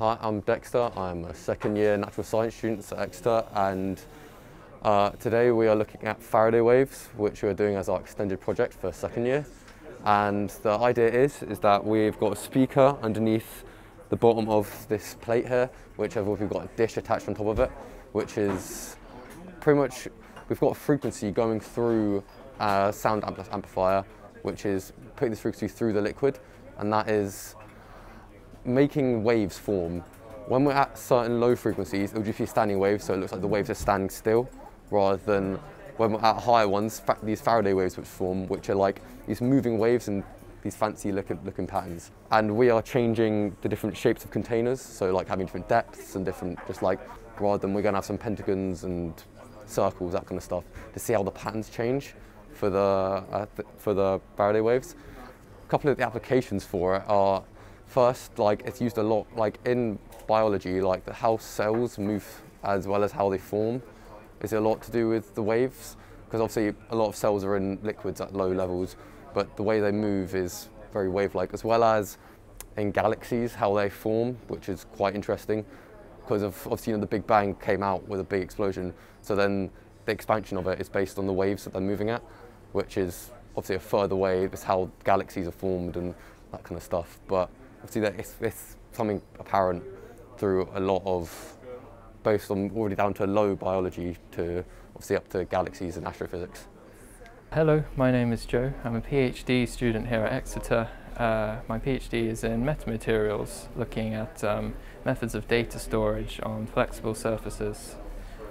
Hi, I'm Dexter. I'm a second year natural science student at Exeter and uh, today we are looking at Faraday waves which we're doing as our extended project for second year and the idea is, is that we've got a speaker underneath the bottom of this plate here which we've got a dish attached on top of it which is pretty much, we've got a frequency going through a sound amplifier which is putting this frequency through the liquid and that is making waves form. When we're at certain low frequencies, it'll just be standing waves, so it looks like the waves are standing still, rather than when we're at higher ones, these Faraday waves which form, which are like these moving waves and these fancy looking, looking patterns. And we are changing the different shapes of containers, so like having different depths and different, just like, rather than we're gonna have some pentagons and circles, that kind of stuff, to see how the patterns change for the, uh, th for the Faraday waves. A couple of the applications for it are First, like it's used a lot, like in biology, like the how cells move as well as how they form is a lot to do with the waves because obviously a lot of cells are in liquids at low levels, but the way they move is very wave-like, as well as in galaxies, how they form, which is quite interesting because of obviously you know, the Big Bang came out with a big explosion, so then the expansion of it is based on the waves that they're moving at, which is obviously a further wave, it's how galaxies are formed and that kind of stuff. But obviously that it's, it's something apparent through a lot of both from already down to low biology to obviously up to galaxies and astrophysics. Hello, my name is Joe. I'm a PhD student here at Exeter. Uh, my PhD is in metamaterials, looking at um, methods of data storage on flexible surfaces.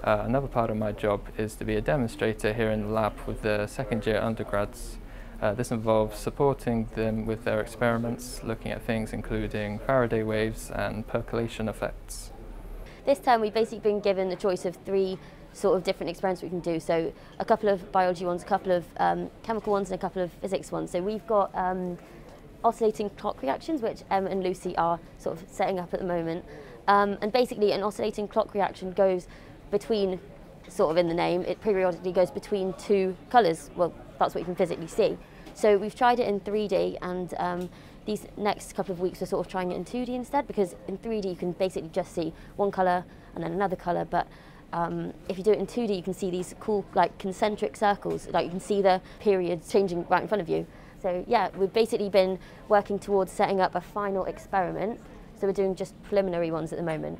Uh, another part of my job is to be a demonstrator here in the lab with the second year undergrads uh, this involves supporting them with their experiments, looking at things including Faraday waves and percolation effects. This term we've basically been given the choice of three sort of different experiments we can do. So a couple of biology ones, a couple of um, chemical ones and a couple of physics ones. So we've got um, oscillating clock reactions, which Em and Lucy are sort of setting up at the moment. Um, and basically an oscillating clock reaction goes between, sort of in the name, it periodically goes between two colours. Well, that's what you can physically see. So we've tried it in 3D and um, these next couple of weeks we're sort of trying it in 2D instead because in 3D you can basically just see one colour and then another colour but um, if you do it in 2D you can see these cool like concentric circles like you can see the periods changing right in front of you. So yeah, we've basically been working towards setting up a final experiment so we're doing just preliminary ones at the moment.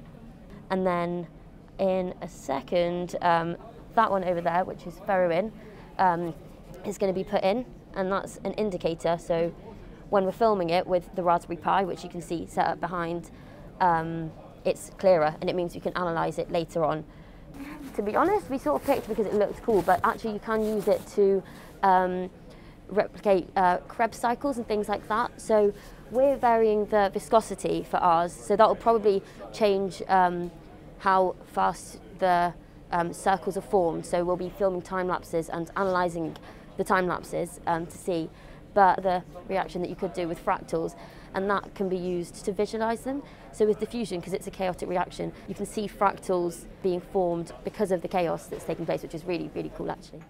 And then in a second, um, that one over there, which is ferroin, um, is going to be put in and that's an indicator. So when we're filming it with the Raspberry Pi, which you can see set up behind, um, it's clearer and it means you can analyse it later on. To be honest, we sort of picked because it looks cool, but actually you can use it to um, replicate uh, Krebs cycles and things like that. So we're varying the viscosity for ours, so that will probably change um, how fast the um, circles are formed. So we'll be filming time lapses and analysing the time lapses um, to see, but the reaction that you could do with fractals, and that can be used to visualize them. So with diffusion, because it's a chaotic reaction, you can see fractals being formed because of the chaos that's taking place, which is really, really cool actually.